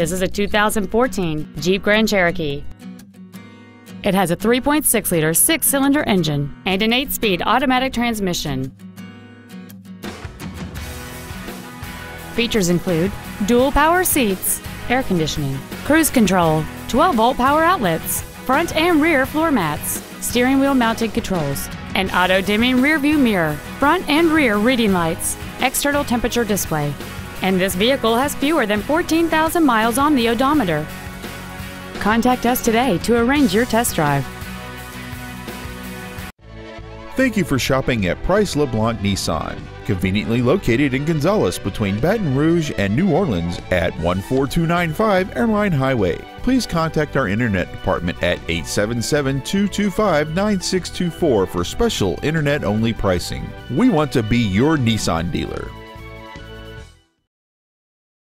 This is a 2014 Jeep Grand Cherokee. It has a 3.6 liter six cylinder engine and an 8 speed automatic transmission. Features include dual power seats, air conditioning, cruise control, 12 volt power outlets, front and rear floor mats, steering wheel mounted controls, an auto dimming rear view mirror, front and rear reading lights, external temperature display, and this vehicle has fewer than 14,000 miles on the odometer. Contact us today to arrange your test drive. Thank you for shopping at Price LeBlanc Nissan, conveniently located in Gonzales between Baton Rouge and New Orleans at 14295 Airline Highway. Please contact our internet department at 877 225 9624 for special internet only pricing. We want to be your Nissan dealer.